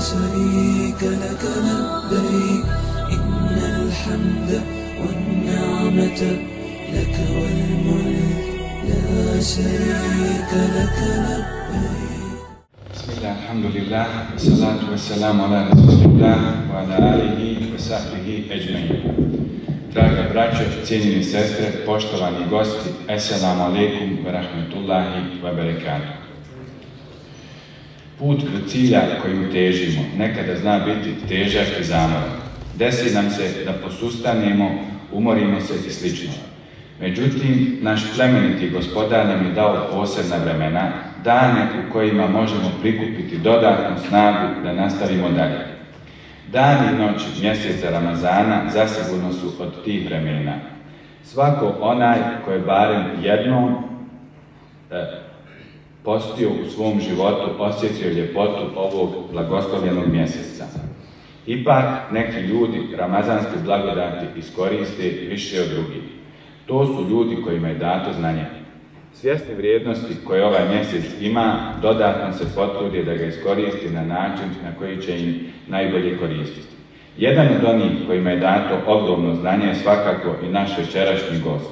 شريك لك لبيك إن الحمد والنعمة لك والملك لا شريك لك لبيك بسم الله الحمد لله والصلاة والسلام على رسول الله وعلى آله وصحبه أجمعين Draga braćo, cijenjeni sestre, poštovani gosti, Assalamu alaikum wa rahmatullahi wa barakatuh. Put do cilja kojim težimo nekada zna biti težak i zamoran. Desi nam se da posustanemo, umorimo se i slično. Međutim, naš plemeniti gospodar nam je dao posebna vremena, dane u kojima možemo prikupiti dodatnu snagu da nastavimo dalje. Dani i noći mjeseca Ramazana zasigurno su od tih vremena. Svako onaj koji barem jednom e, postio u svom životu, osjetio ljepotu ovog blagoslovljenog mjeseca. Ipak neki ljudi ramazanske blagodati iskoriste više od drugih. To su ljudi kojima je dato znanje. Svjesni vrijednosti koje ovaj mjesec ima, dodatno se potrudi da ga iskoristi na način na koji će im najbolje koristiti. Jedan od onih kojima je dato ogromno znanje je svakako i naš večerašnji gost.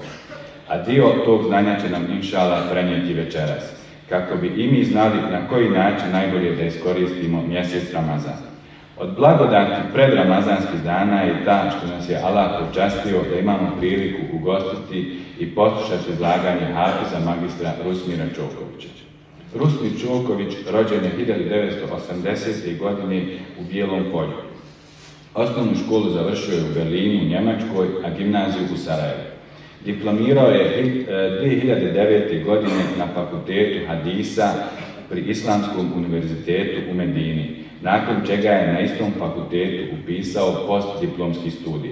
A dio tog znanja će nam inšala prenijeti večeras, kako bi i mi znali na koji način najbolje da iskoristimo mjesec Ramazan. Od blagodati predramazanskih dana je ta što nas je Allah počastio da imamo priliku ugostiti i poslušati izlaganje Hafiza magistra Rusmira Čokovića. Rusmir Čoković rođen je 1980. godine u Bijelom polju. Osnovnu školu završio je u Berlinu, Njemačkoj, a gimnaziju u Sarajevu. Diplomirao je 2009. godine na fakultetu Hadisa pri Islamskom univerzitetu u Medini, nakon čega je na istom fakultetu upisao postdiplomski studij.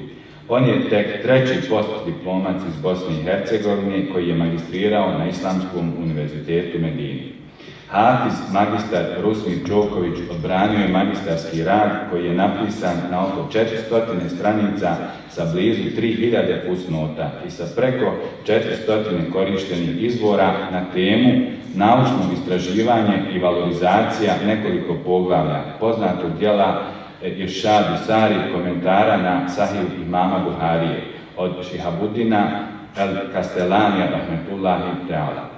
On je tek treći postdiplomac iz Bosne i Hercegovine koji je magistrirao na Islamskom univerzitetu Medini. Hafiz magistar Rusmir Čoković odbranio je magistarski rad koji je napisan na oko 400 stranica sa blizu 3000 fusnota i sa preko 400 korištenih izvora na temu naučno istraživanje i valorizacija nekoliko poglavlja poznatog djela Iršad Sari komentara na Sahih imama Buharije od Šihabudina El Castellanija Rahmetullahi Teala.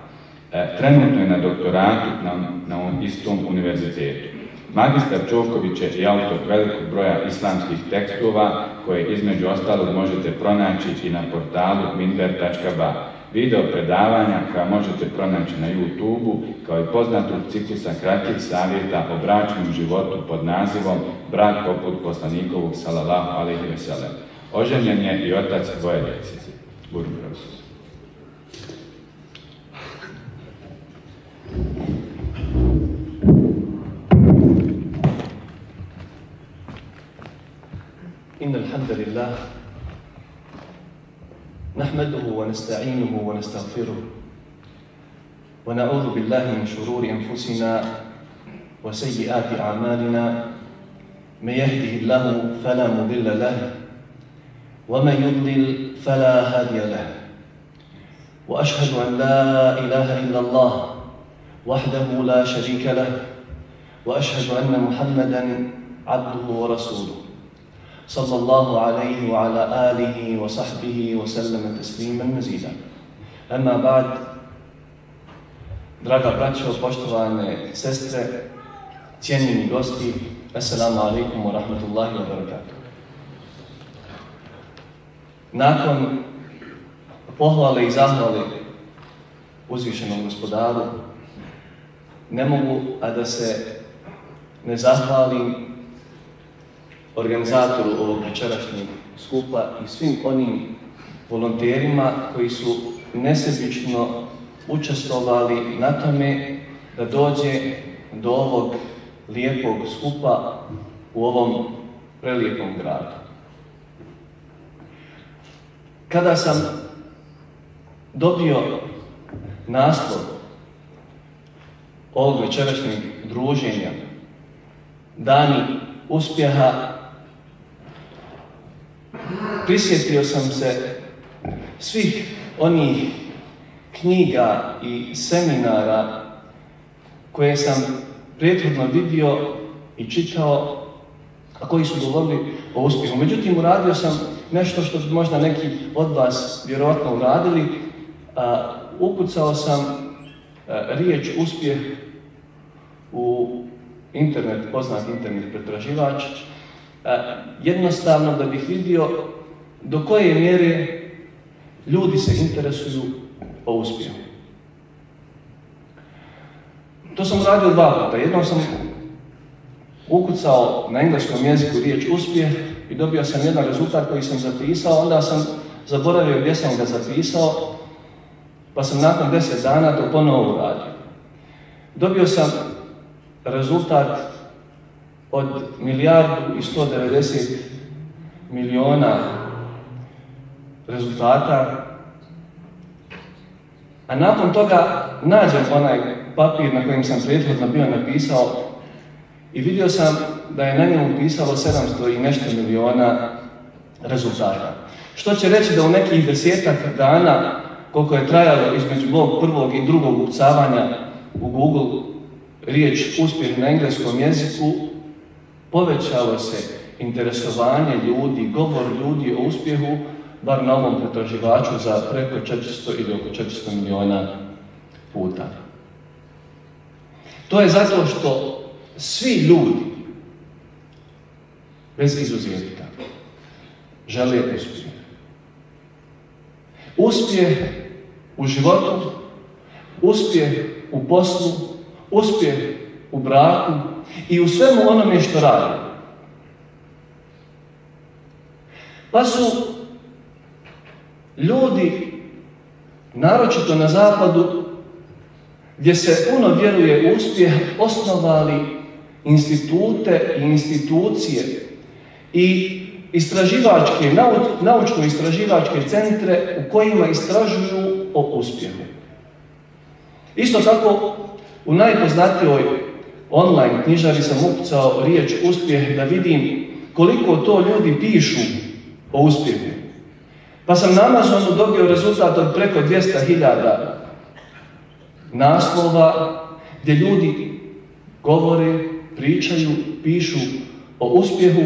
Trenutno je na doktoratu na, na istom univerzitetu. Magistar Čoković je i autor velikog broja islamskih tekstova koje između ostalog možete pronaći i na portalu minber.ba. Video predavanja koja možete pronaći na YouTube-u kao i poznatog ciklusa kratkih savjeta o bračnom životu pod nazivom Brak poput poslanikovog salallahu alaihi veselem. Oženjen je i otac dvoje djece. إن الحمد لله نحمده ونستعينه ونستغفره ونعوذ بالله من شرور أنفسنا وسيئات أعمالنا من يهده الله فلا مضل له ومن يضلل فلا هادي له وأشهد أن لا إله إلا الله وحده لا شريك له وأشهد أن محمدا عبده ورسوله صلى الله عليه وعلى آله وصحبه وسلم تسليما مزيدا أما بعد Draga braćo, poštovane sestre, cijenjeni gosti, Assalamu alaikum wa rahmatullahi wa barakatuh. Nakon pohvale i zahvale uzvišenom gospodaru, ne mogu, a da se ne zahvalim organizatoru ovog večerašnjeg skupa i svim onim volonterima koji su nesebično učestvovali na tome da dođe do ovog lijepog skupa u ovom prelijepom gradu. Kada sam dobio naslov ovog večerašnjeg druženja Dani uspjeha prisjetio sam se svih onih knjiga i seminara koje sam prethodno vidio i čitao, a koji su govorili o uspjehu. Međutim, uradio sam nešto što bi možda neki od vas vjerojatno uradili. A, ukucao sam riječ uspjeh u internet, poznat internet pretraživač, a, jednostavno da bih vidio do koje mjere ljudi se interesuju o uspjehu. To sam uradio dva puta. Jednom sam ukucao na engleskom jeziku riječ uspjeh i dobio sam jedan rezultat koji sam zapisao, onda sam zaboravio gdje sam ga zapisao, pa sam nakon deset dana to ponovo uradio. Dobio sam rezultat od milijardu i 190 miliona rezultata, a nakon toga nađem onaj papir na kojem sam prethodno bio napisao i vidio sam da je na njemu pisalo 700 i nešto miliona rezultata. Što će reći da u nekih desetak dana, koliko je trajalo između mog prvog i drugog ukucavanja u Google riječ uspjeh na engleskom jeziku, povećalo se interesovanje ljudi, govor ljudi o uspjehu, bar na ovom pretraživaču za preko 400 ili oko 400 miliona puta. To je zato što svi ljudi, bez izuzetka, žele uspjeh. Uspjeh u životu, uspjeh u poslu, uspjeh u braku i u svemu onome što radi. Pa su ljudi, naročito na zapadu, gdje se puno vjeruje u uspjeh, osnovali institute i institucije i istraživačke, naučno-istraživačke centre u kojima istražuju o uspjehu. Isto tako, u najpoznatijoj online knjižari sam ukucao riječ uspjeh da vidim koliko to ljudi pišu o uspjehu. Pa sam na Amazonu dobio rezultat od preko 200.000 naslova gdje ljudi govore, pričaju, pišu o uspjehu.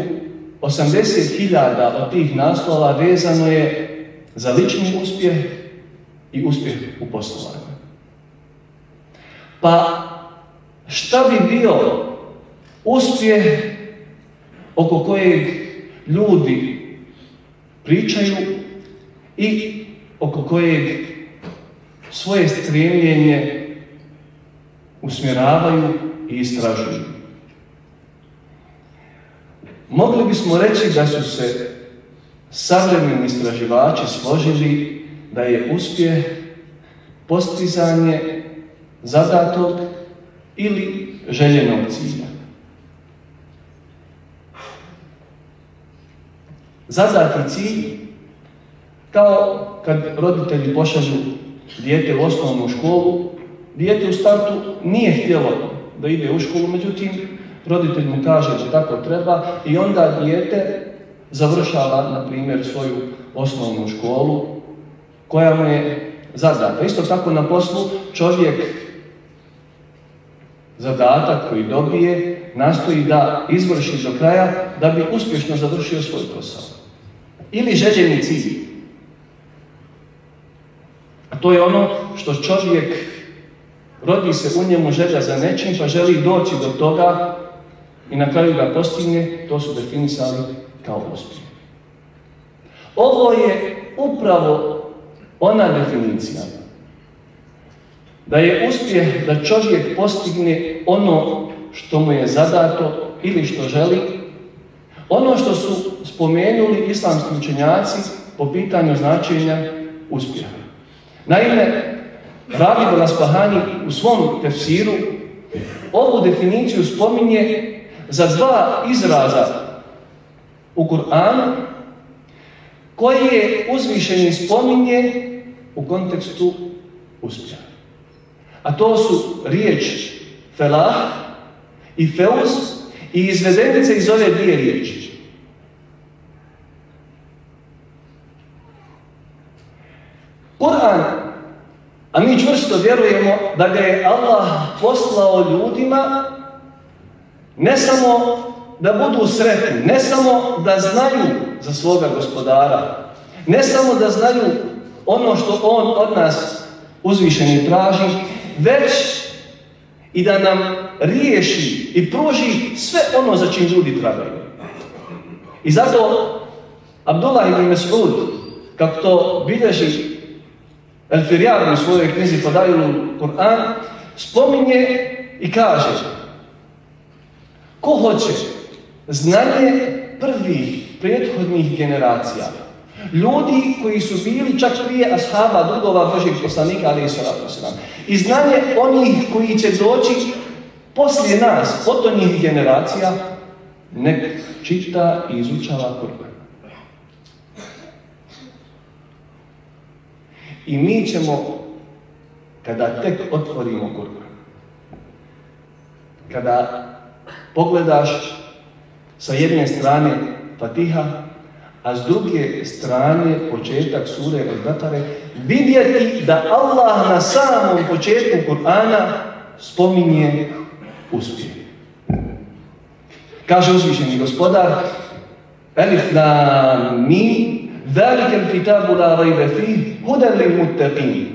80.000 od tih naslova vezano je za lični uspjeh i uspjeh u poslovanju. Pa šta bi bio uspjeh oko kojeg ljudi pričaju i oko kojeg svoje stremljenje usmjeravaju i istražuju. Mogli bismo reći da su se savremeni istraživači složili da je uspjeh postizanje zadatog ili željenog cilja. Zadati cilj kao kad roditelji pošalju dijete u osnovnu školu, dijete u startu nije htjelo da ide u školu, međutim, roditelj mu kaže da tako treba i onda dijete završava, na primjer, svoju osnovnu školu koja mu je zadata. Isto tako na poslu čovjek zadatak koji dobije nastoji da izvrši do kraja da bi uspješno završio svoj posao. Ili željeni cilj. A to je ono što čovjek rodi se u njemu želja za nečim pa želi doći do toga i na kraju ga postigne, to su definisali kao uspjeh. Ovo je upravo ona definicija da je uspjeh da čovjek postigne ono što mu je zadato ili što želi, ono što su spomenuli islamski učenjaci po pitanju značenja uspjeha. Naime, Rabi Balasbahani u svom tefsiru ovu definiciju spominje za dva izraza u Kur'anu koje uzvišeni spominje u kontekstu uspjeha. A to su riječ felah i feuz i izvedenice iz ove dvije riječi. Kur'an, a mi čvrsto vjerujemo da ga je Allah poslao ljudima ne samo da budu sretni, ne samo da znaju za svoga gospodara, ne samo da znaju ono što on od nas uzvišeni traži, već i da nam riješi i pruži sve ono za čim ljudi trebaju. I zato Abdullah ibn Mas'ud, kako to bilježi El u svojoj knjizi Fadailu Kur'an, spominje i kaže ko hoće znanje prvih prethodnih generacija, ljudi koji su bili čak prije ashaba drugova Božih poslanika, ali i salatu i znanje onih koji će doći poslije nas, potonjih generacija, nek čita i izučava Kur'an. I mi ćemo, kada tek otvorimo Kur'an, kada pogledaš sa jedne strane Fatiha, a s druge strane početak sure od Bakare, vidjeti da Allah na samom početku Kur'ana spominje uspjeh. Kaže uzvišeni gospodar, Elif na mi, velikem kitabu la rajbe fi, hudan li muttaqin.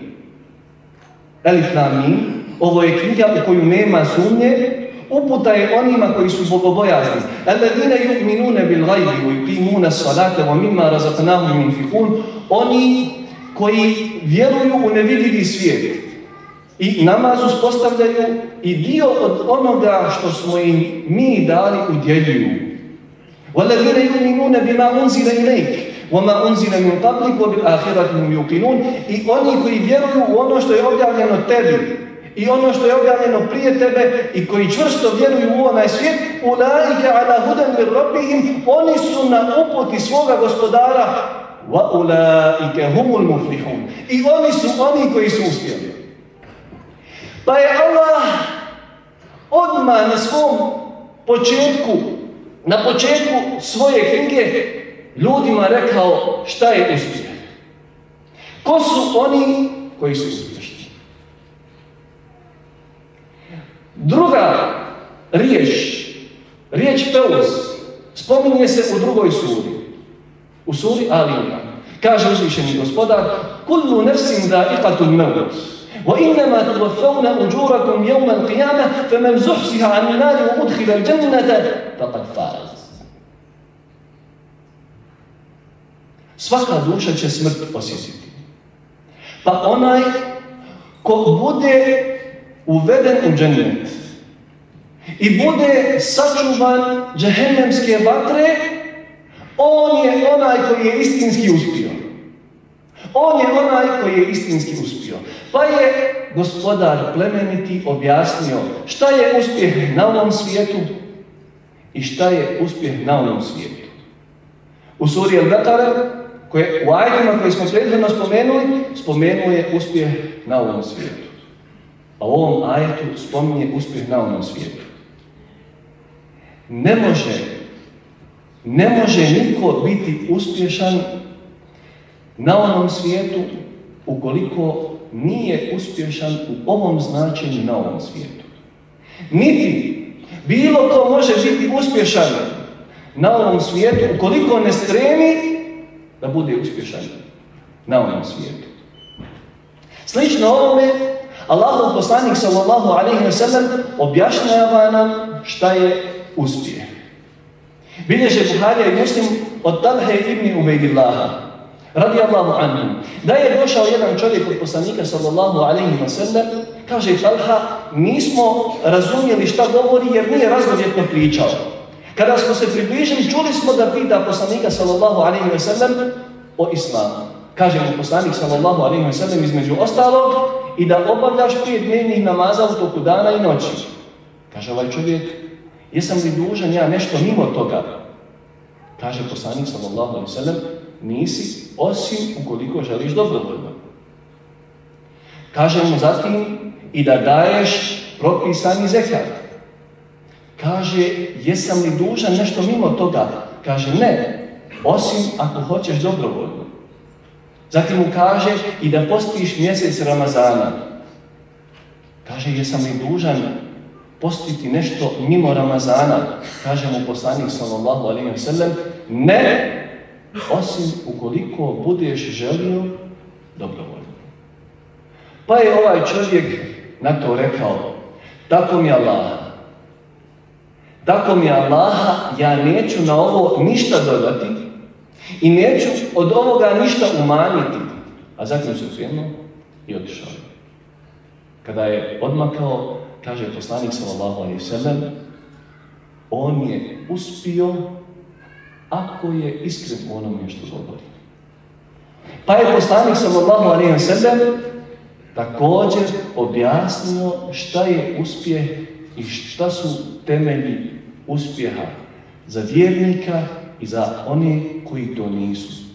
Elif na mi, ovo je knjiga u koju nema sumnje, uputa je onima koji su bogobojazni. Alladine yu'minuna bil ghaibi wa yuqimuna as-salata wa mimma razaqnahum yunfiqun. Oni koji vjeruju u nevidljivi svijet i namaz uspostavljaju i dio od onoga što smo im mi dali udjeljuju. وَالَّذِينَ يُؤْمِنُونَ بِمَا أُنزِلَ إِلَيْكَ وَمَا أُنزِلَ مِنْ قَبْلِكَ وَبِالْآخِرَةِ هُمْ يُوقِنُونَ I oni koji vjeruju u ono što je objavljeno tebi i ono što je objavljeno prije tebe i koji čvrsto vjeruju u onaj svijet, ulaike ala huden mir rabbihim, oni su na uputi svoga gospodara, wa ulaike humul muflihun. I oni su oni koji su uspjeli. Pa je Allah odmah na svom početku, na početku svoje knjige ljudima rekao šta je uspjeh. Ko su oni koji su uspješni? Druga riječ, riječ Feuz, spominje se u drugoj suri. U suri Ali Imran. Kaže uzvišeni gospodar, kullu nefsin da'iqatul mevut. وإنما توفون أجوركم يوم القيامة فمن زحزح عن النار وأدخل الجنة فقد فاز Svaka duša će smrt osjetiti. Pa onaj ko bude uveden u džennet i bude sačuvan džehennemske vatre, on je onaj koji je istinski uspio. On je onaj koji je istinski uspio. Pa je gospodar plemeniti objasnio šta je uspjeh na ovom svijetu i šta je uspjeh na ovom svijetu. U suri Al-Baqara, koje, u ajdima koje smo prethodno spomenuli, spomenuo je uspjeh na ovom svijetu. A u ovom ajetu spominje uspjeh na ovom svijetu. Ne može, ne može niko biti uspješan na onom svijetu ukoliko nije uspješan u ovom značenju na ovom svijetu. Niti bilo ko može biti uspješan na ovom svijetu ukoliko ne stremi da bude uspješan na ovom svijetu. Slično ovome, Allahov poslanik sallallahu alaihi wa sallam objašnjava nam šta je uspjeh. Bilježe Buharija i Muslim od Talhe ibn Ubejdillaha, radi Allahu anhu, da je došao jedan čovjek od poslanika sallallahu alaihi wa sallam, kaže Talha, nismo razumjeli šta govori jer nije razgovjetno pričao. Kada smo se približili, čuli smo da pita poslanika sallallahu alaihi wa sallam o islamu. Kaže mu poslanik sallallahu alaihi wa sallam između ostalog i da obavljaš pet dnevnih namaza u toku dana i noći. Kaže ovaj čovjek, jesam li dužan ja nešto mimo toga? Kaže poslanik sallallahu alaihi wa sallam, nisi osim ukoliko želiš dobrovoljno. Kaže mu zatim i da daješ propisani zekat. Kaže, jesam li dužan nešto mimo toga? Kaže, ne, osim ako hoćeš dobrovoljno. Zatim mu kaže i da postiš mjesec Ramazana. Kaže, jesam li dužan postiti nešto mimo Ramazana, kaže mu poslanik sallallahu alaihi wa sallam, ne, osim ukoliko budeš želio dobrovoljno. Pa je ovaj čovjek na to rekao, tako mi Allah, tako mi Allaha, ja neću na ovo ništa dodati i neću od ovoga ništa umanjiti. A zatim se okrenuo i otišao. Kada je odmakao, kaže poslanik sallallahu alejhi ve sellem, on je uspio ako je iskren u onome što govori. Pa je poslanik sallallahu alejhi ve sellem također objasnio šta je uspjeh i šta su temelji uspjeha za vjernika i za one koji to nisu.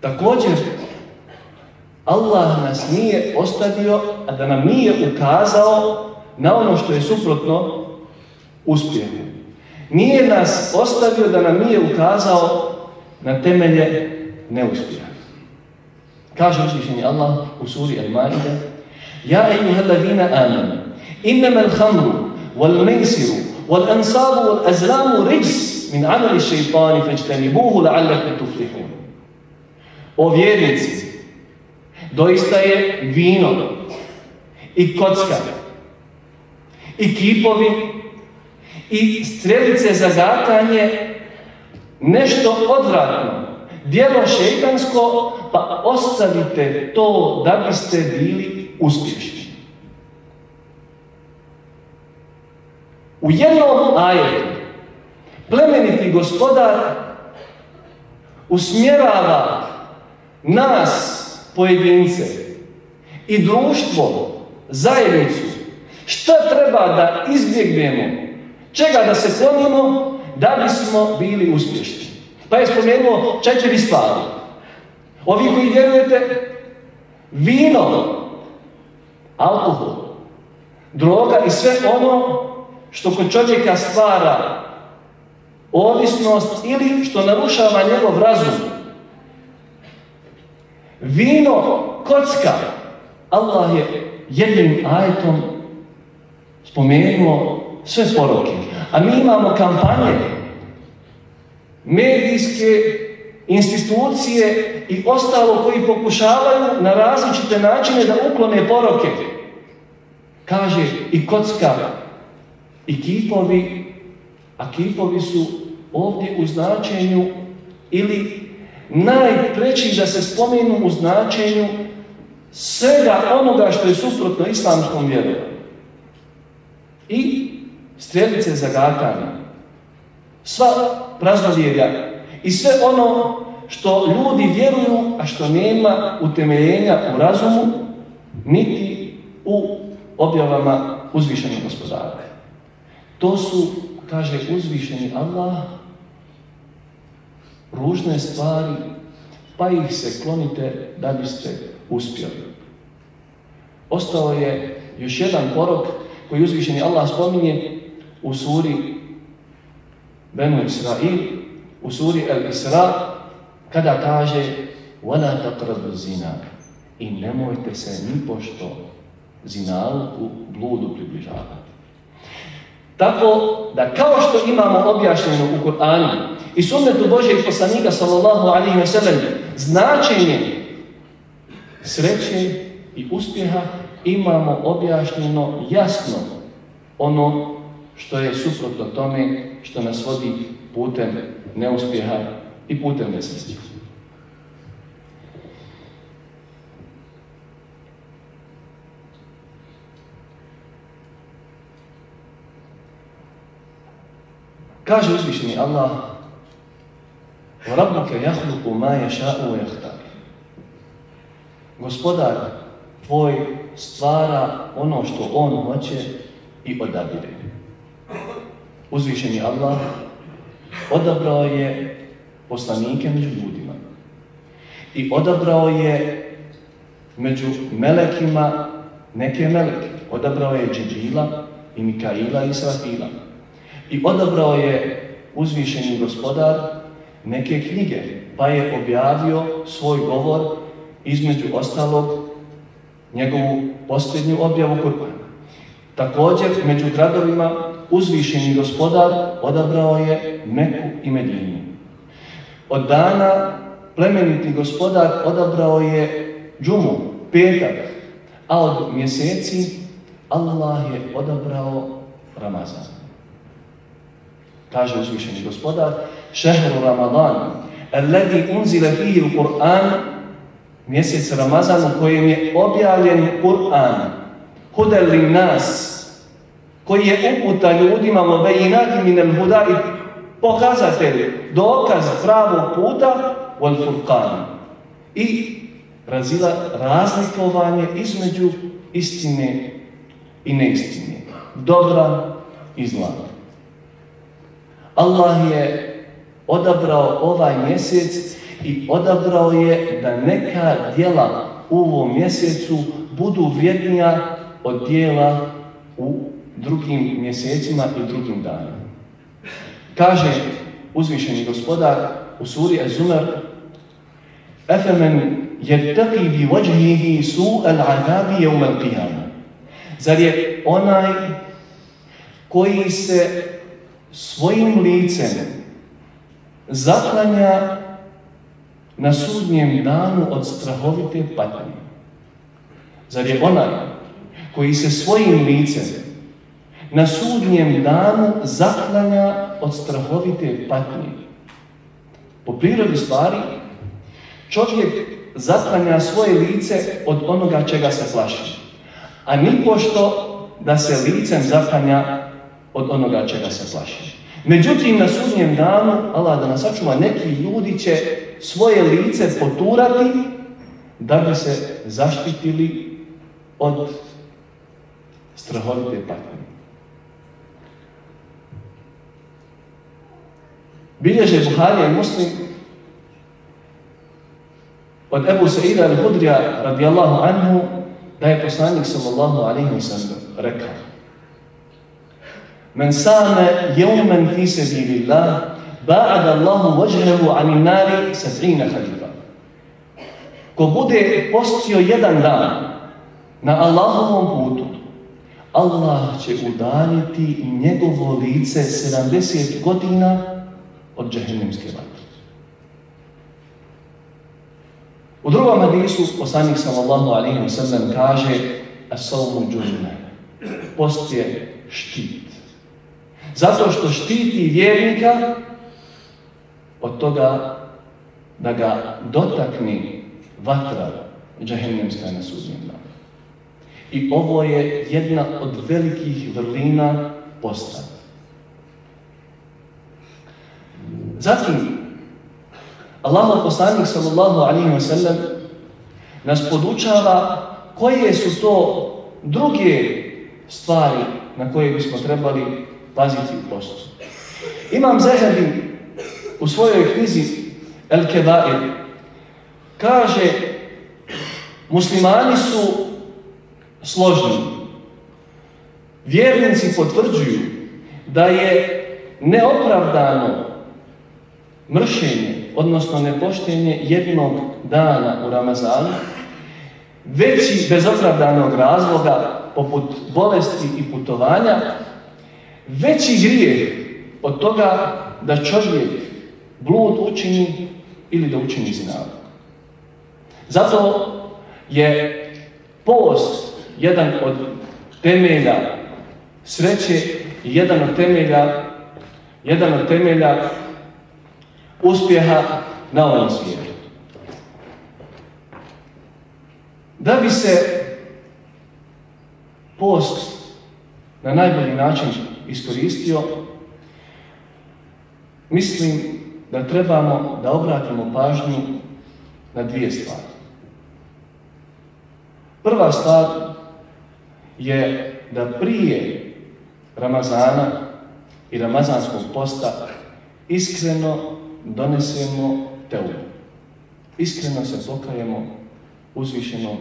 Također, Allah nas nije ostavio, a da nam nije ukazao na ono što je suprotno uspjehu. Nije nas ostavio da nam nije ukazao na temelje neuspjeha. Kaže uzvišenje Allah u suri Al-Maida Ja ejuha ladina amanu innama al-khamru wal-maisiru wal-ansabu wal-azlamu rijs min amali šeitani fajtanibuhu la'allakum tuflihun. O vjernici, doista je vino i kocka i kipovi i strelice za gatanje nešto odvratno, djelo šeitansko, pa ostavite to da biste bili uspješni. U jednom ajetu plemeniti gospodar usmjerava nas, pojedince, i društvo, zajednicu, šta treba da izbjegnemo, čega da se klonimo, da bismo bili uspješni. Pa je spomenuo četiri stvari. Ovi koji vjerujete, vino, alkohol, droga i sve ono što kod čovjeka stvara ovisnost ili što narušava njegov razum. Vino, kocka, Allah je jednim ajetom spomenuo sve poroke. A mi imamo kampanje, medijske institucije i ostalo koji pokušavaju na različite načine da uklone poroke. Kaže i kocka, i kipovi, a kipovi su ovdje u značenju ili najpreći da se spomenu u značenju svega onoga što je suprotno islamskom vjerom. I strelice za gatanje, sva praznovjerja i sve ono što ljudi vjeruju, a što nema utemeljenja u razumu, niti u objavama uzvišenih gospodara. To su, kaže uzvišeni Allah, ružne stvari, pa ih se klonite da biste uspjeli. Ostao je još jedan porok koji uzvišeni Allah spominje u suri Benu Israil, u suri El Isra, kada kaže وَلَا تَقْرَبُ zina i nemojte se ni pošto zinaluku, bludu približavati. Tako da kao što imamo objašnjeno u Kur'anu i sunnetu Božeg poslanika sallallahu alaihi wa sallam značenje sreće i uspjeha imamo objašnjeno jasno ono što je suprotno tome što nas vodi putem neuspjeha i putem nesreće. Kaže uzvišeni Allah وَرَبُّكَ يَحْلُقُ مَا يَشَاءُ وَيَحْتَارِ Gospodar tvoj stvara ono što on hoće i odabire. Uzvišeni Allah odabrao je poslanike među ljudima i odabrao je među melekima neke meleke. Odabrao je Džibrila i Mikaila i Srafila. I odabrao je uzvišeni gospodar neke knjige, pa je objavio svoj govor između ostalog njegovu posljednju objavu Kur'ana. Također, među gradovima uzvišeni gospodar odabrao je Meku i Medinu. Od dana plemeniti gospodar odabrao je džumu, petak, a od mjeseci Allah je odabrao Ramazan. Kaže uzvišeni gospodar, šehru Ramadan, alladhi unzila fihi al-Qur'an, mjesec Ramazan u kojem je objavljen Kur'an, hudel li nas, koji je uputa ljudima u bejinati min al-huda i pokazatelj, dokaz pravog puta wal furqan. I razila razlikovanje između istine i neistine, dobra i zla. Allah je odabrao ovaj mjesec i odabrao je da neka djela u ovom mjesecu budu vrijednija od djela u drugim mjesecima i drugim danima. Kaže uzvišeni gospodar u suri Az-Zumar Efemen jettaki bi vajhihi su al-azabi jevme al-qiyama. Zar je onaj koji se svojim licem zaklanja na sudnjem danu od strahovite patnje. Zar je onaj koji se svojim licem na sudnjem danu zaklanja od strahovite patnje? Po prirodi stvari, čovjek zaklanja svoje lice od onoga čega se plaši. A nipošto da se licem zaklanja od onoga čega se plaši. Međutim, na sudnjem danu, Allah da nas neki ljudi će svoje lice poturati da bi se zaštitili od strahovite patnje. Bilježe Buharija i Muslim od Ebu Sa'ida al-Hudrija radijallahu anhu da je poslanik sallallahu alaihi wa sallam rekao Men same jeumen fi sebilillah ba'ada Allahu vajhehu anin nari sab'ina halifa. Ko bude postio jedan dan na Allahovom putu, Allah će udaljiti njegovo lice 70 godina od džehennemske vatre. U drugom hadisu poslanik sallallahu alaihi wa sallam kaže as-sawmu džunne. Post je štit. Zato što štiti vjernika od toga da ga dotakne vatra džahennemska na danu. I ovo je jedna od velikih vrlina posta. Zatim, Allah poslanik sallallahu alaihi wa sallam nas podučava koje su to druge stvari na koje bismo trebali paziti u postu. Imam Zahabi u svojoj knjizi El Kebair kaže muslimani su složni. Vjernici potvrđuju da je neopravdano mršenje, odnosno nepoštenje jednog dana u Ramazanu, veći bez opravdanog razloga, poput bolesti i putovanja, veći grijeh od toga da čovjek blud učini ili da učini zinavog. Zato je post jedan od temelja sreće i jedan od temelja jedan od temelja uspjeha na ovom svijetu. Da bi se post na najbolji način iskoristio, mislim da trebamo da obratimo pažnju na dvije stvari. Prva stvar je da prije Ramazana i Ramazanskog posta iskreno donesemo teubu. Iskreno se pokajemo uzvišenom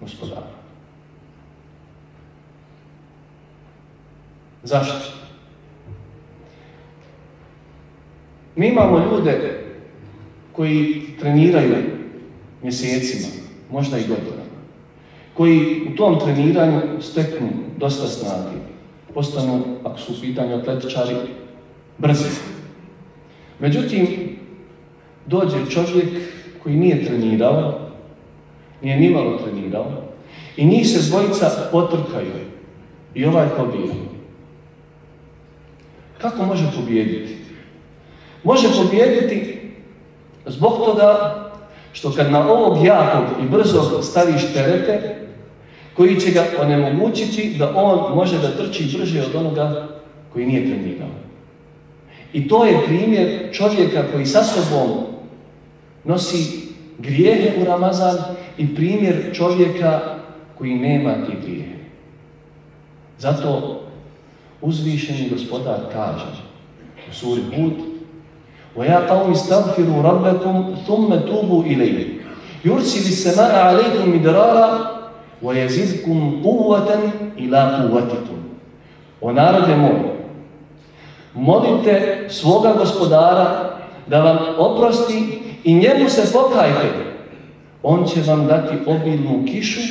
gospodaru. Zašto? Mi imamo ljude koji treniraju mjesecima, možda i godinama. koji u tom treniranju steknu dosta snage, postanu, ako su u pitanju atletičari, brzi. Međutim, dođe čovjek koji nije trenirao, nije nimalo trenirao, i njih se dvojica potrkaju i ovaj pobijedi. Kako može pobijediti? Može pobijediti zbog toga što kad na ovog jakog i brzog staviš terete, koji će ga onemogućiti da on može da trči brže od onoga koji nije trenirao. I to je primjer čovjeka koji sa sobom nosi grijehe u Ramazan i primjer čovjeka koji nema ti grijehe. Zato uzvišeni gospodar kaže u suri Hud وَيَا قَوْمِ اسْتَغْفِرُوا رَبَّكُمْ ثُمَّ تُوبُوا إِلَيْهِ يُرْسِلِ السَّمَاءَ عَلَيْكُمْ مِدْرَارًا وَيَزِدْكُمْ قُوَّةً إِلَى قُوَّتِكُمْ O narode moj, molite svoga gospodara da vam oprosti i njemu se pokajte. On će vam dati obilnu kišu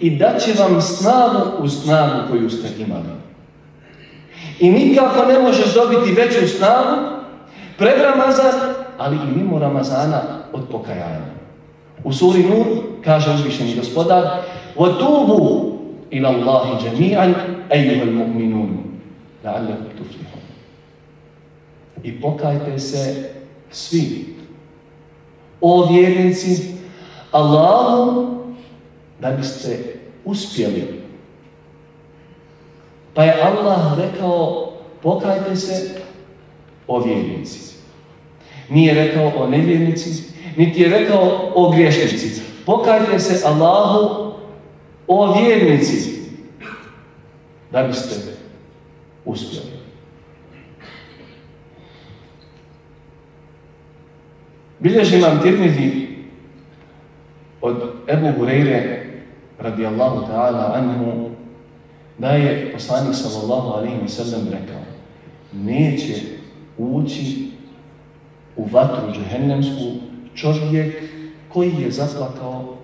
i dat će vam snagu u snagu koju ste imali. I nikako ne možeš dobiti veću snagu pred Ramazan, ali i mimo Ramazana od pokajanja. U suri Nur kaže uzvišeni gospodar وَتُوبُوا إِلَى اللَّهِ جَمِيعًا أَيُّهَا الْمُؤْمِنُونَ لَعَلَّكُمْ تُفْلِحُونَ I pokajte se svi. O vjernici, Allahu da biste uspjeli. pa je Allah rekao pokajte se o vjernici. Nije rekao o nevjernici, niti je rekao o griješnici. Pokajte se Allahu o vjernici da biste uspjeli. Bilježi imam Tirmidhi od Ebu Hureyre radijallahu ta'ala anhu da je poslanik sallallahu alaihi wa sallam rekao neće ući u vatru džehennemsku čovjek koji je zaplakao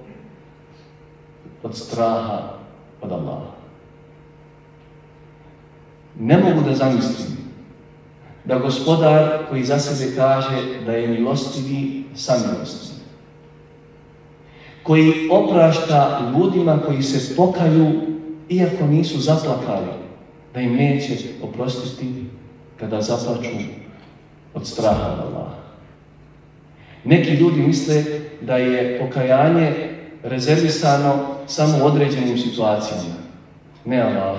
od straha od Allaha. Ne mogu da zamislim da gospodar koji za sebe kaže da je milostivi, samilostivi, koji oprašta ljudima koji se pokaju iako nisu zaplakali, da im neće oprostiti kada zaplaču od straha Allaha. Neki ljudi misle da je pokajanje rezervisano samo u određenim situacijama. Ne Allah.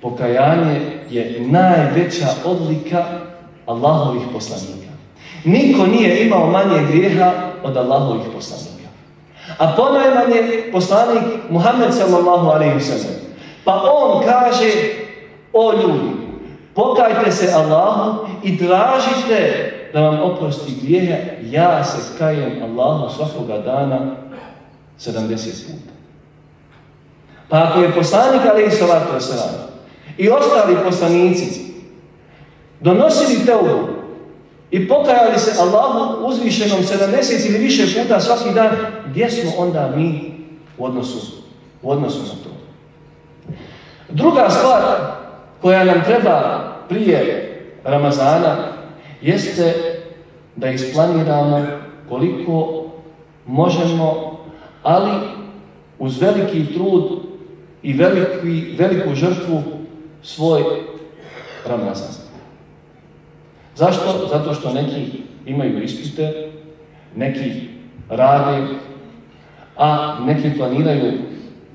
Pokajanje je najveća odlika Allahovih poslanika. Niko nije imao manje grijeha od Allahovih poslanika. A ponajmanje poslanik Muhammed sallallahu alaihi sallam. Pa on kaže, o ljudi, pokajte se Allahu i tražite da vam oprosti grijehe, ja se kajem Allahu svakoga dana 70 puta. Pa ako je poslanik alaihi sallatu wasallam i ostali poslanici donosili teubu i pokajali se Allahu uzvišenom 70 ili više puta svaki dan, gdje smo onda mi u odnosu, u odnosu na to? Druga stvar koja nam treba prije Ramazana jeste da isplaniramo koliko možemo, ali uz veliki trud i veliki, veliku žrtvu svoj Ramazan. Zašto? Zato što neki imaju ispite, neki rade, a neki planiraju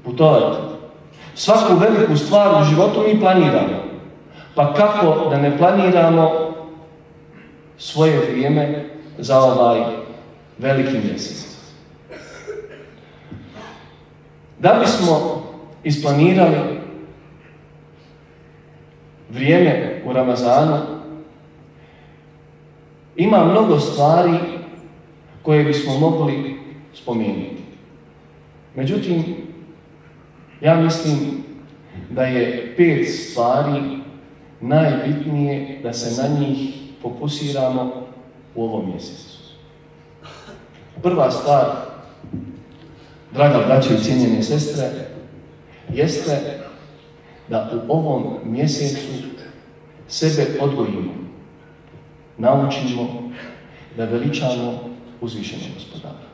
putovati. Svaku veliku stvar u životu mi planiramo. Pa kako da ne planiramo svoje vrijeme za ovaj veliki mjesec? Da bismo isplanirali vrijeme u Ramazanu, ima mnogo stvari koje bismo mogli spomenuti. Međutim, ja mislim da je pet stvari najbitnije da se na njih fokusiramo u ovom mjesecu. Prva stvar, draga braće i cijenjene sestre, jeste da u ovom mjesecu sebe odgojimo, naučimo da veličamo uzvišenje gospodara.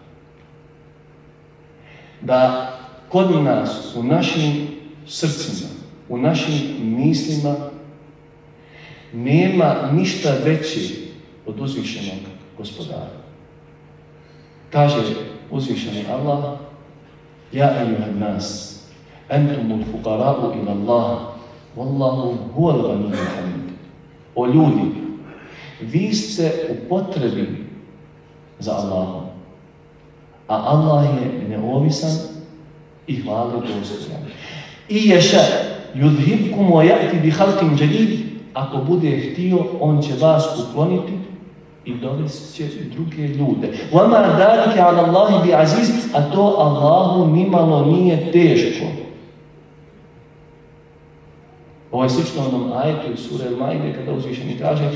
Da kod nas, u našim srcima, u našim mislima, nema ništa veći od uzvišenog gospodara. Kaže uzvišeni Allah, Ja ejuhan nas, entumul fukara'u ila Allah, wallahu huwal ghaniyul hamid. O ljudi, vi ste u potrebi za Allahom, a Allah je neovisan i hvale dostojan. I ješa yudhibkum wa ya'ti bi khalqin jadid. Ako bude htio, on će vas ukloniti i dovesti će druge ljude. Wa ma dalike ala Allahi bi aziz, a to Allahu nimalo nije teško. Ovo je slično onom ajetu iz sure Al-Maide kada uzvišeni kaže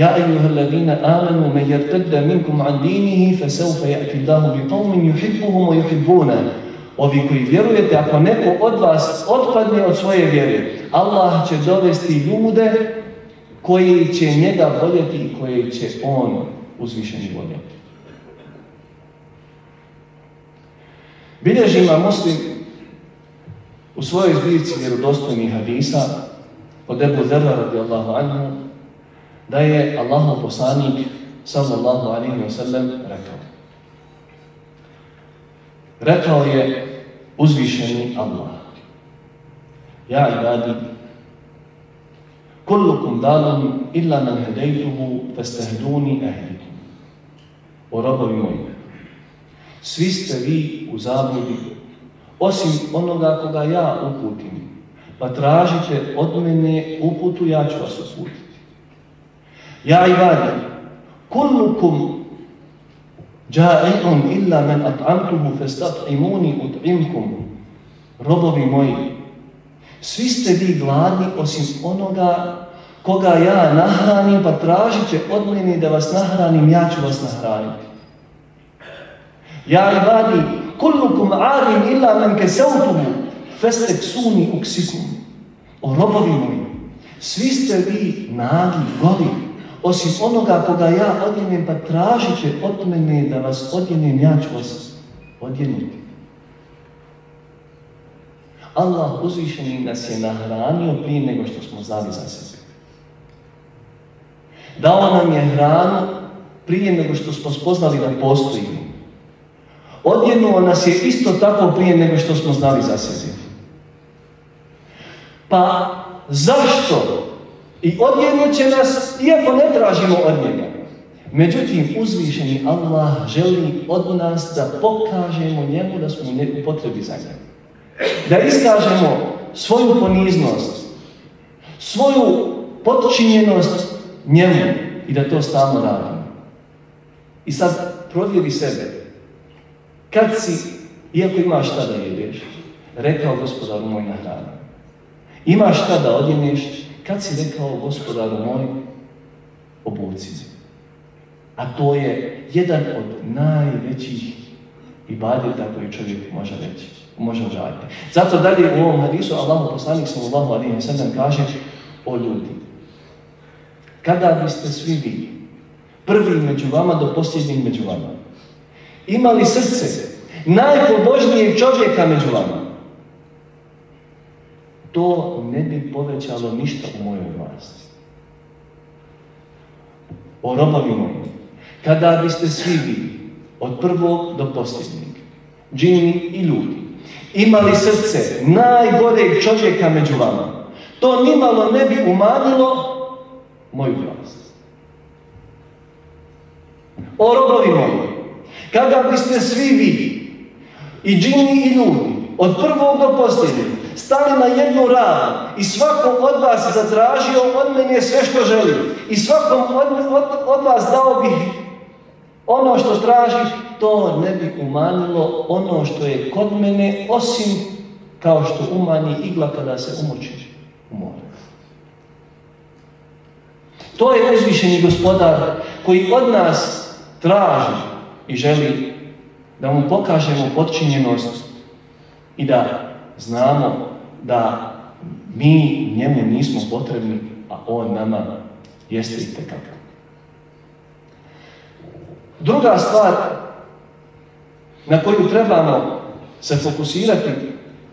Amanu me jertedda minkum an dinihi fe seufe ja'ti Allahu bi qawmin yuhibbuhum wa yuhibbuna. Ovi koji vjerujete, ako neko od vas otpadne od svoje vjere, Allah će dovesti ljude koji će njega voljeti i koji će on uzvišeni voljeti. Bilježi ima muslim u svojoj zbirci vjerodostojnih hadisa od Ebu Zerra radijallahu anhu da je Allahov poslanik sallallahu alaihi wa sallam rekao. Rekao je uzvišeni Allah. Ja ibadi, kullukum dalom illa man hedejtuhu festehduni ehlikum. O robovi moji, svi ste vi u zabludi, osim onoga koga ja uputim, pa tražite od mene uputu, ja ću vas uputiti. Ja ibadi, kullukum Ja'ikun illa man at'amtuhu fastat'imuni ut'imkum. Robovi moji, svi ste vi gladni osim onoga koga ja nahranim, pa tražit će od mene da vas nahranim, ja ću vas nahraniti. Ja ibadi, kullukum arim illa man kesautuhu, festeksuni uksikum. O robovi moji, svi ste vi nagi, goli, osim onoga koga ja odjenem, pa tražit će od mene da vas odjenem, ja ću vas odjeniti. Allah uzvišeni nas je nahranio prije nego što smo znali za sebe. Dao nam je hranu prije nego što smo spoznali da postojimo. Odjenuo nas je isto tako prije nego što smo znali za sebe. Pa zašto I odjenut će nas, iako ne tražimo od njega. Međutim, uzvišeni Allah želi od nas da pokažemo njemu da smo u potrebi za njega. Da iskažemo svoju poniznost, svoju podčinjenost njemu i da to stalno radimo. I sad provjeri sebe. Kad si, iako imaš šta da jedeš, rekao gospodaru moj na hranu. Imaš šta da odjeneš, Kad si rekao, gospodaru moj, obuci A to je jedan od najvećih ibadeta koji čovjek može reći, može raditi. Zato dalje u ovom hadisu Allahu poslanik sallallahu alejhi ve sellem kaže o ljudi. Kada biste svi vi prvi među vama do posljednjih među vama imali srce najpobožnijeg čovjeka među vama, to ne bi povećalo ništa u mojoj vlasti. O robovi moji, kada biste svi vi, od prvog do posljednjeg, džini i ljudi, imali srce najgoreg čovjeka među vama, to nimalo ne bi umanjilo moju vlast. O robovi moji, kada biste svi vi, i džini i ljudi, od prvog do posljednjeg, stali na jednu ranu i svakom od vas zatražio od mene sve što želi i svakom od, od, od vas dao bih ono što traži, to ne bi umanilo ono što je kod mene, osim kao što umanji igla kada se umoči u more. To je uzvišeni gospodar koji od nas traži i želi da mu pokažemo podčinjenost i da znamo da mi njemu nismo potrebni, a on nama jeste i tekako. Druga stvar na koju trebamo se fokusirati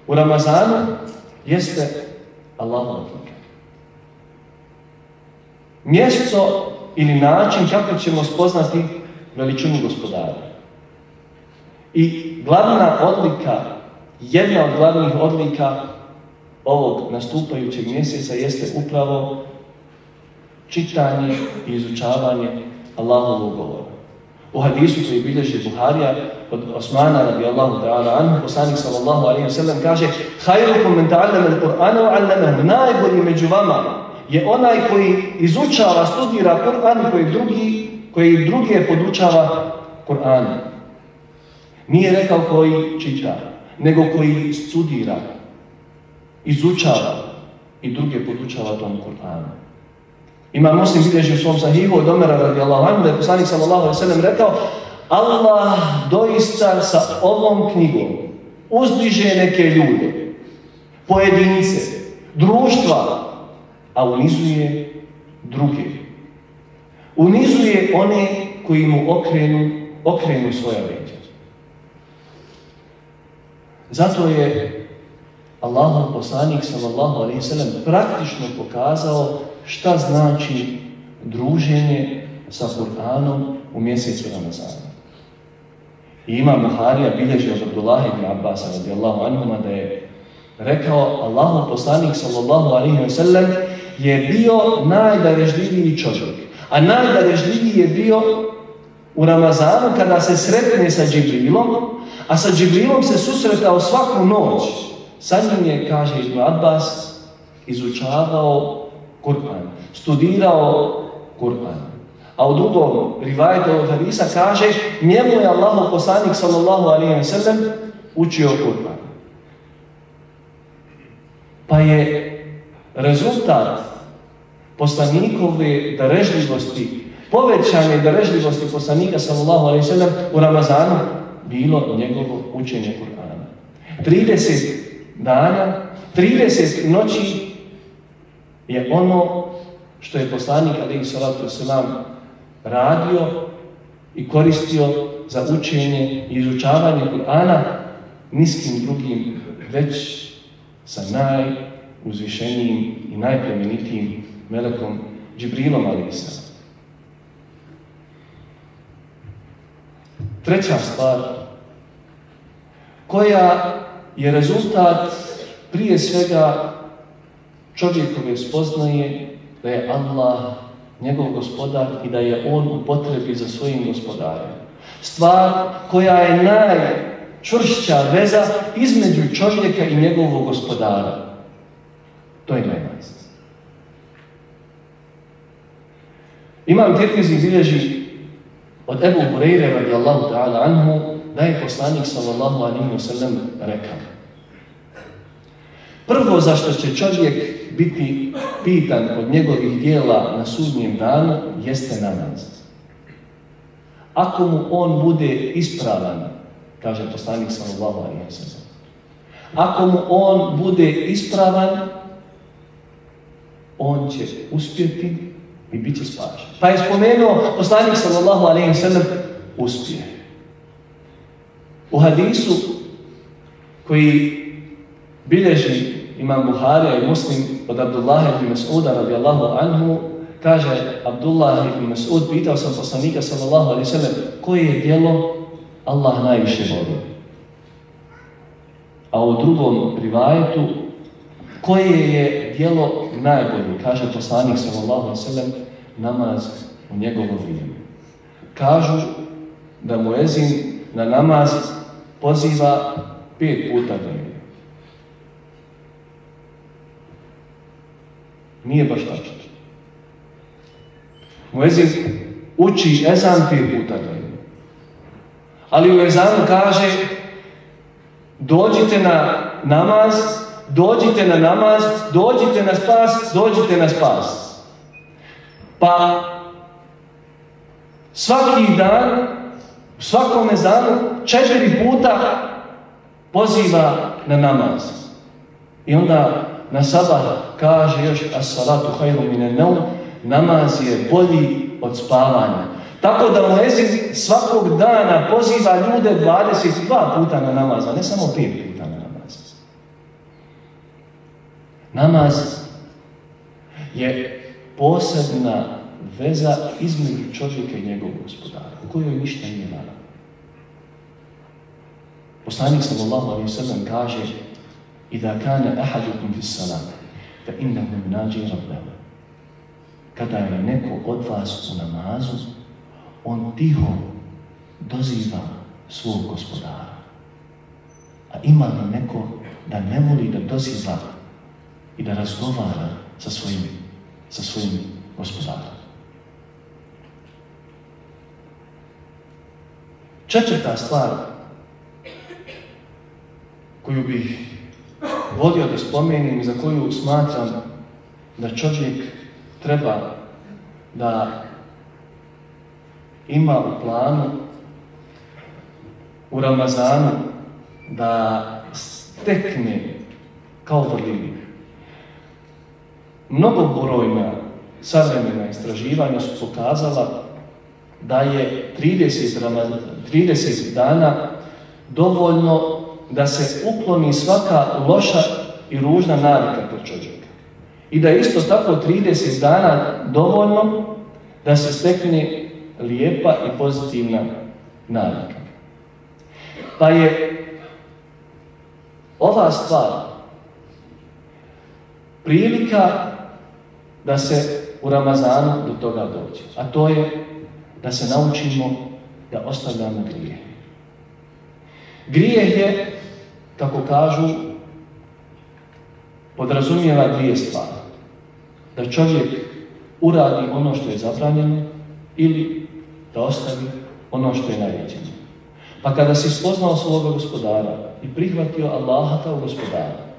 u Ramazanu jeste Allahova. Mjesto ili način kako ćemo spoznati veličinu gospodara. I glavna odlika, jedna od glavnih odlika ovog nastupajućeg mjeseca jeste upravo čitanje i izučavanje Allahovog govora. U hadisu koji bilježi Buharija od Osmana radijallahu ta'ala anhu, poslanik sallallahu alaihi wa sallam kaže Hajrukum men ta'allama al-Qur'ana wa 'allamahu. Najbolji među vama je onaj koji izučava, studira Kur'an koji drugi, koji drugi podučava Kur'an. Nije rekao koji čita, nego koji studira, izučava i druge podučava tom Kur'anu. Ima muslim bilježi u svom sahihu od Omera radijallahu anhu da je poslanik sallallahu alaihi sallam rekao Allah doista sa ovom knjigom uzdiže neke ljude, pojedince, društva, a unizuje druge. Unizuje one koji mu okrenu, okrenu svoja leđa. Zato je Allahov poslanik sallallahu alejhi ve sellem praktično pokazao šta znači druženje sa Kur'anom u mjesecu Ramazana. I ima Buharija bilježi od Abdullah ibn Abbas radijallahu anhuma da je rekao Allahov poslanik sallallahu alejhi ve sellem je bio najdarežljiviji čovjek. A najdarežljiviji je bio u Ramazanu kada se sretne sa Džibrilom, a sa Džibrilom se susretao svaku noć. Sa njim je, kaže Ibn Abbas, izučavao Kur'an, studirao Kur'an. A u drugom rivajetu od Hadisa kaže, njemu je Allah poslanik sallallahu alaihi wa sallam učio Kur'an. Pa je rezultat poslanikove darežljivosti, povećanje darežljivosti poslanika sallallahu alaihi wa sallam u Ramazanu bilo njegovo učenje Kur'ana. 30 dana, 30 noći je ono što je poslanik alaihi salatu wasalam radio i koristio za učenje i izučavanje Kur'ana niskim drugim, već sa najuzvišenijim i najplemenitijim melekom Džibrilom alaihi Treća stvar, koja je rezultat prije svega čovjekove spoznaje da je Allah njegov gospodar i da je on u potrebi za svojim gospodarem. Stvar koja je najčvršća veza između čovjeka i njegovog gospodara. To je namaz. Imam Tirmizi bilježi od Ebu Hureyre radijallahu ta'ala anhu da je poslanik sallallahu alaihi wa sallam rekao Prvo zašto će čovjek biti pitan od njegovih dijela na sudnjem danu jeste namaz. Ako mu on bude ispravan, kaže poslanik sallallahu alaihi wa sallam, ako mu on bude ispravan, on će uspjeti i bit će spašen. Pa je spomenuo poslanik sallallahu alaihi wa sallam uspije. U hadisu koji bilježi imam Buharija i Muslim od Abdullah ibn Mas'uda radijallahu anhu kaže Abdullah ibn Mas'ud pitao sam poslanika sallallahu alaihi sallam koje je djelo Allah najviše voli. A u drugom rivajetu koje je djelo najbolje, kaže poslanik sallallahu alaihi sallam namaz u njegovo vrijeme. Kažu da mu ezin na namaz poziva pet puta dnevno. Nije baš tačno. Muezin uči ezan pet puta dnevno. Ali u ezanu kaže dođite na namaz, dođite na namaz, dođite na spas, dođite na spas. Pa svaki dan U svakom ezanu četiri puta poziva na namaz. I onda na sabah kaže još as-salatu hayru mine neum, namaz je bolji od spavanja. Tako da Muezin svakog dana poziva ljude 22 puta na namaz, a ne samo 5 puta na namaz. Namaz je posebna veza između čovjeka i njegovog gospodara, u kojoj ništa nije naravno. Poslanik sallallahu alaihi sallam kaže i da kane ahadukum fis salam, da innahu nađi rabbehu. Kada je neko od vas u namazu, on tiho doziva svog gospodara. A ima li neko da ne voli da doziva i da razgovara sa svojim, sa svojim gospodarom? Četvrta stvar koju bih volio da spomenem i za koju smatram da čovjek treba da ima u planu u Ramazanu da stekne kao vrlini. Mnogobrojna savremena istraživanja su pokazala da je 30, Ramazan, 30 dana dovoljno da se ukloni svaka loša i ružna navika kod čovjeka. I da je isto tako 30 dana dovoljno da se stekne lijepa i pozitivna navika. Pa je ova stvar prilika da se u Ramazanu do toga dođe. A to je da se naučimo da ostavljamo grijeh. Grijeh je, kako kažu, podrazumijeva dvije stvari. Da čovjek uradi ono što je zabranjeno ili da ostavi ono što je naređeno. Pa kada si spoznao svoga gospodara i prihvatio Allaha kao gospodara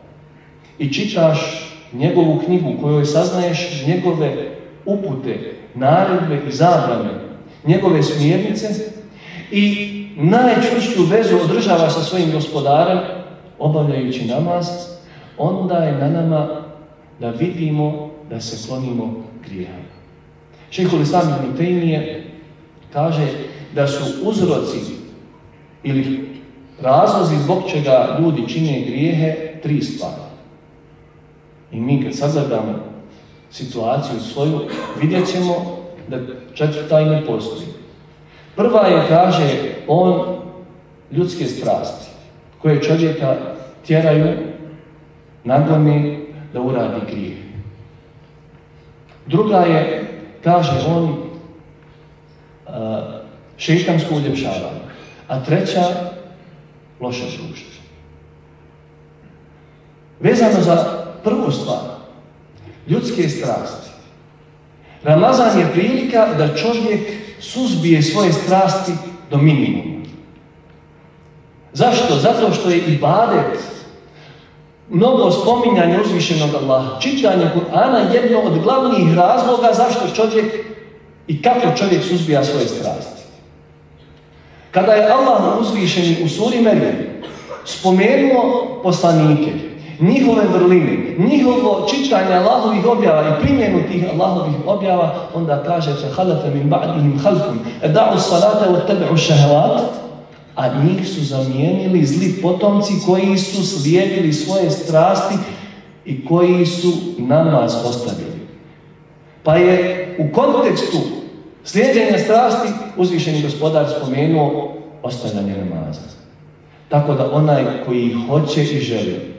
i čitaš njegovu knjigu kojoj saznaješ njegove upute, naredbe i zabrane, njegove smjernice i najčvršću vezu održava sa svojim gospodarem, obavljajući namaz, onda je na nama da vidimo da se klonimo grijeha. Šehol Islam ibn kaže da su uzroci ili razlozi zbog čega ljudi čine grijehe tri stvari. I mi kad sagledamo situaciju svoju, vidjet ćemo da četvrta i ne postoji. Prva je, kaže, on ljudske strasti, koje čovjeka tjeraju, nagoni da uradi grijeh. Druga je, kaže on, uh, šeitansko uljepšavanje. A treća, loše društvo. Vezano za prvu stvar, ljudske strasti. Ramazan je prilika da čovjek suzbije svoje strasti do minimuma. Zašto? Zato što je ibadet mnogo spominjanja uzvišenog Allaha. Čitanje Kur'ana je jedno od glavnih razloga zašto čovjek i kako čovjek suzbija svoje strasti. Kada je Allah uzvišeni u suri Merjem spomenuo poslanike, njihove vrline, njihovo čitanje Allahovih objava i primjenu tih Allahovih objava, onda kaže min ba'dihim halfum, da'u salata wa tabi'u šahavat, a njih su zamijenili zli potomci koji su slijedili svoje strasti i koji su namaz ostavili. Pa je u kontekstu slijedjenja strasti uzvišeni gospodar spomenuo ostavljanje namaza. Tako da onaj koji hoće i želi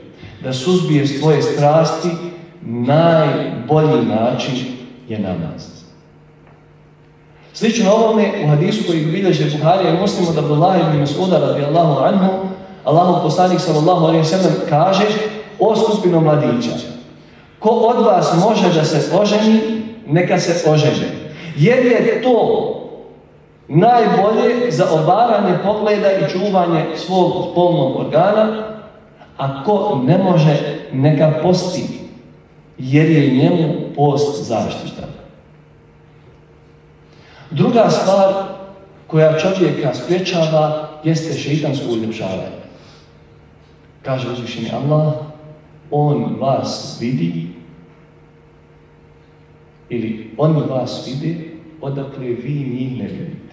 da suzbije svoje strasti, najbolji način je namaz. Slično ovome u hadisu koji bilježe Buharija i muslimo da Abdullah ibn Mas'uda radijallahu anhu, Allahov poslanik sallallahu alaihi sallam kaže o skupinu mladića. Ko od vas može da se oženi, neka se oženi. Jer je to najbolje za obaranje pogleda i čuvanje svog spolnog organa, a ko ne može, neka posti, jer je njemu post zaštita. Druga stvar koja čovjeka spriječava jeste šeitansko uljepšavanje. Kaže uzvišeni Allah, on vas vidi ili oni vas vide odakle vi njih ne vidite.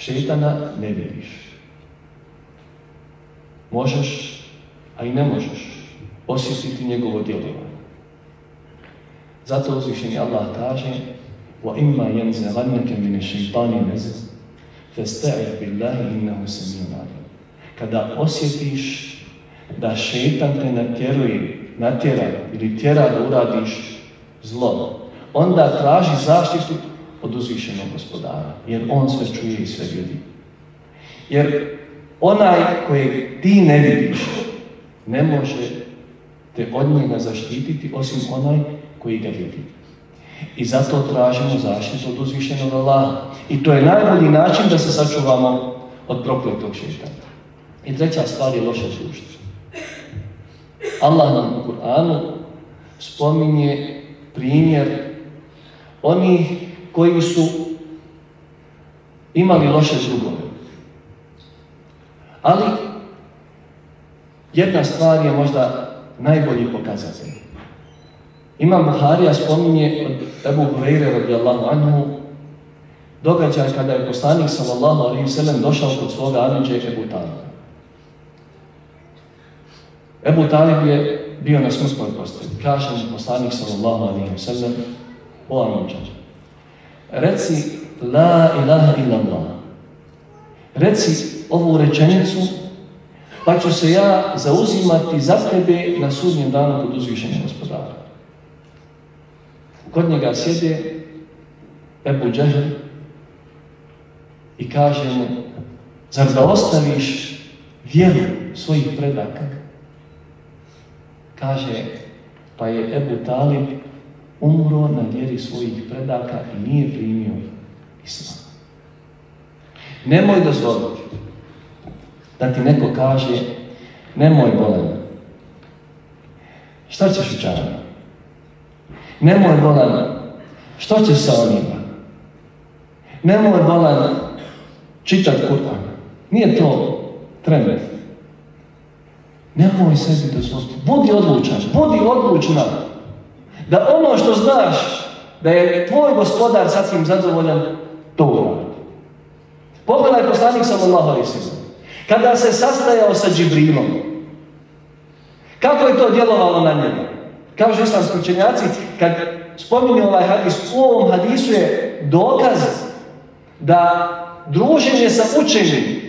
Šeitana ne vidiš. Možeš, a i ne možeš osjetiti njegovo djelovanje. Zato uzvišeni Allah kaže وَإِمَّا يَنْزَغَنَّكَ مِنَ الشَّيْطَانِ نَزَغْ فَاسْتَعِذْ بِاللَّهِ إِنَّهُ سَمِيعٌ عَلِيمٌ Kada osjetiš da šeitan te natjeruje, natjera ili tjera da uradiš zlo, onda traži zaštitu od uzvišenog gospodara, jer on sve čuje i sve vidi. Jer onaj kojeg ti ne vidiš, ne može te od njega zaštititi osim onaj koji ga vidi. I zato tražimo zaštitu od uzvišenog Allaha. I to je najbolji način da se sačuvamo od prokletog šeitana. I treća stvar je loše društvo. Allah nam u Kur'anu spominje primjer onih koji su imali loše drugove. Ali jedna stvar je možda najbolji pokazatelj. Imam Buharija spominje od Ebu Hureyre radijallahu anhu događaj kada je poslanik sallallahu alaihi sallam došao kod svoga Amidže Ebu Taliba. Ebu Talib je bio na smrtnoj postelji. Kaže mu poslanik sallallahu alaihi sallam o Amidže. Reci la ilaha illallah. Reci ovu rečenicu pa ću se ja zauzimati za tebe na sudnjem danu kod uzvišenja gospodara. Kod njega sjede Ebu Džehl i kaže mu, zar da ostaviš vjeru svojih predaka? Kaže, pa je Ebu Talib umro na vjeri svojih predaka i nije primio islam. Nemoj dozvoliti da ti neko kaže, nemoj bolan. Šta ćeš učarati? Nemoj bolan, što ćeš sa onima? Nemoj bolan čitat Kur'an. Nije to trend. Nemoj sebi dozvoliti. Budi odlučan, budi odlučna. Da ono što znaš, da je tvoj gospodar sa tim zadovoljan, to uradi. Pogledaj poslanik sallallahu alaihi. Kada se sastajao sa Džibrilom, kako je to djelovalo na njega? Kažu islamski učenjaci, kad spominje ovaj hadis, u ovom hadisu je dokaz da druženje sa učenim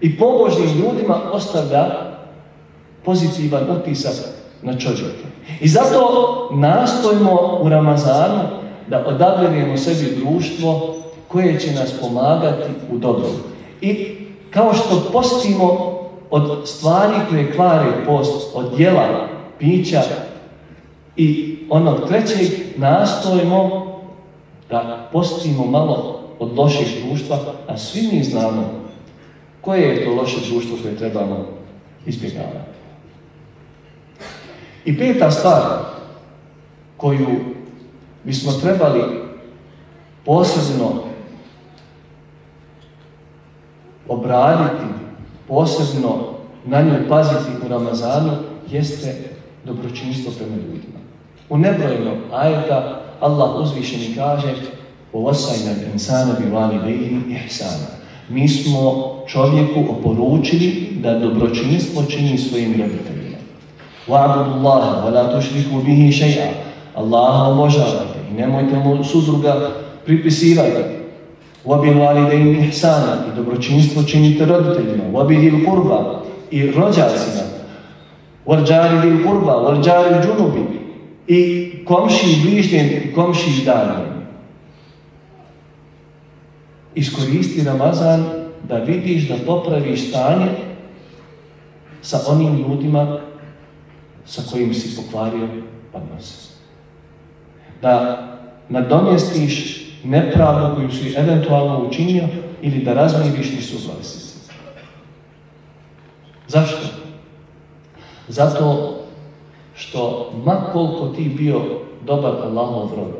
i pobožnim ljudima ostavlja pozitivan utisak na čovjeka. I zato nastojimo u Ramazanu da odaberemo sebi društvo koje će nas pomagati u dobru. I kao što postimo od stvari koje kvare post, od jela, pića i onog trećeg nastojimo da postimo malo od lošeg društva, a svi mi znamo koje je to loše društvo koje trebamo izbjegavati. I peta stvar koju bismo trebali posebno obraditi, posebno na nju paziti u Ramazanu, jeste dobročinstvo prema ljudima. U nebrojenom ajeta Allah uzvišeni kaže وَوَسَيْنَا الْإِنسَانَ بِوَالِدَيْهِ إِحْسَانًا Mi smo čovjeku oporučili da dobročinstvo čini svojim roditeljima. وَعْبُدُ اللَّهَ وَلَا تُشْرِكُوا بِهِ شَيْعًا Allaha obožavajte i nemojte mu sudruga pripisivati. وَبِالْوَالِدَيْنِ إِحْسَانًا I dobročinstvo činite roditeljima. وَبِهِ الْقُرْبَ I rođacima. وَالْجَارِ لِلْ قُرْبَ وَالْجَارِ الْجُنُبِ I komši i bližnjem i komši i daljem. Iskoristi Ramazan da vidiš da popraviš stanje sa onim ljudima sa kojim si pokvario odnose. Da nadomjestiš nepravdu koju si eventualno učinio ili da razmiriš nesuglasice. Zašto? Zato što ma koliko ti bio dobar Allahov rob,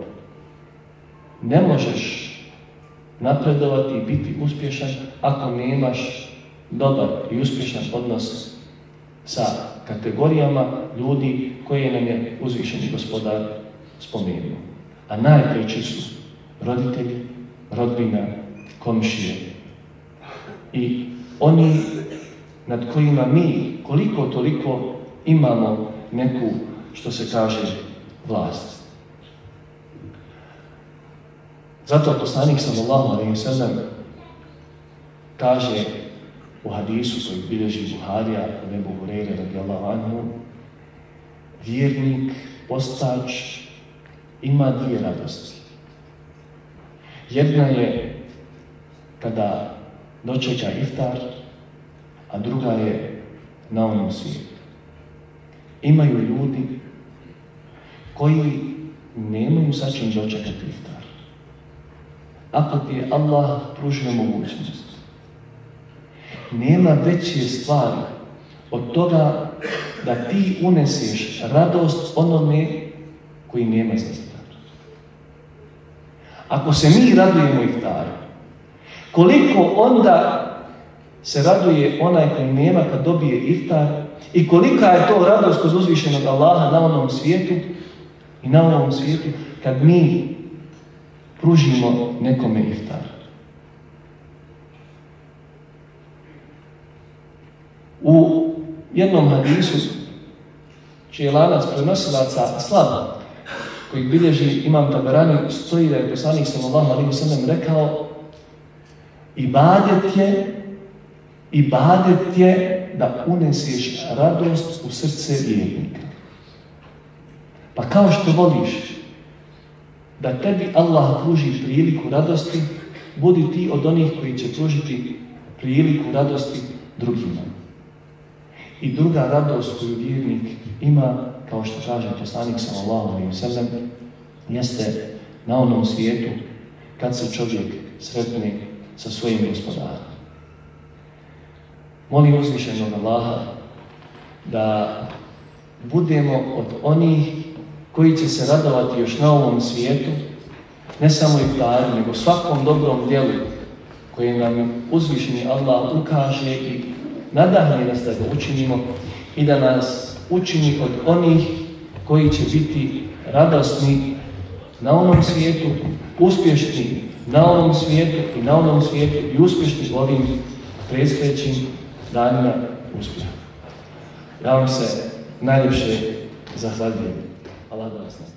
ne možeš napredovati i biti uspješan ako nemaš dobar i uspješan odnos sa kategorijama ljudi koje nam je uzvišeni gospodar spomenuo. A najpreći su roditelji, rodbina, komšije i oni nad kojima mi koliko toliko imamo neku, što se kaže, vlast. Zato poslanik sallallahu alaihi sallam kaže u hadisu koji bilježi Buharija u nebu Hureyre radijallahu anhu vjernik, postač ima dvije radosti. Jedna je kada dočeća iftar, a druga je na onom svijetu. Imaju ljudi koji nemaju sa čim dočekati iftar. Ako ti je Allah pružio mogućnost, nema veće stvari od toga da ti uneseš radost onome koji nema za. Ako se mi radujemo iftaru, koliko onda se raduje onaj koji nema kad dobije iftar i kolika je to radost kod uzvišenog Allaha na onom svijetu i na ovom svijetu kad mi pružimo nekome iftar. U jednom hadisu, čiji je lanac prenosilaca slab, koji bilježi imam taberani, stoji da je poslanik sallallahu alaihi sallam rekao Ibadet je, ibadet je da uneseš radost u srce vjernika. Pa kao što voliš da tebi Allah pruži priliku radosti, budi ti od onih koji će pružiti priliku radosti drugima. I druga radost koju vjernik ima, kao što kaže poslanik alejhi ve sellem, jeste na onom svijetu kad se čovjek sretne sa svojim gospodarom. Molim uzvišenog Allaha da budemo od onih koji će se radovati još na ovom svijetu, ne samo i iftaru, nego svakom dobrom djelu koje nam uzvišeni Allah ukaže i nadahne nas da ga učinimo i da nas učini od onih koji će biti radosni na onom svijetu, uspješni na ovom svijetu i na onom svijetu i uspješni ovim predstojećim danima uspjeha. Ja vam se najljepše zahvaljujem. Allah da vas